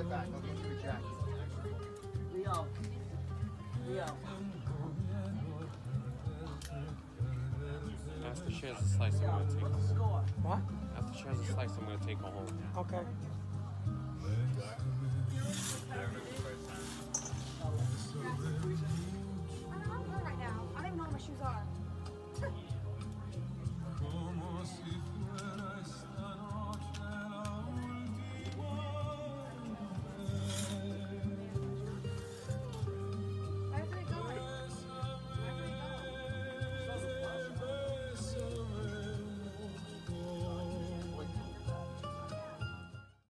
right back. I'll get you a jacket. Leo. Leo. After she has a slice, I'm gonna take What? After she has a slice, I'm gonna take her home. Okay.